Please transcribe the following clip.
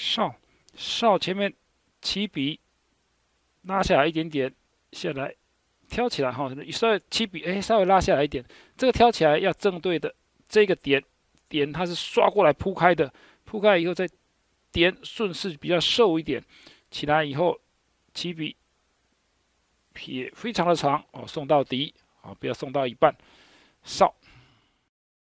少少前面起笔拉下来一点点，下来挑起来哈，稍微起笔哎，稍微拉下来一点，这个挑起来要正对的这个点点，它是刷过来铺开的，铺开以后再点，顺势比较瘦一点，起来以后起笔撇非常的长哦，送到底啊，不要送到一半少。